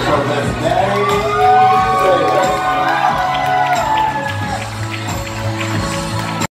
from this day.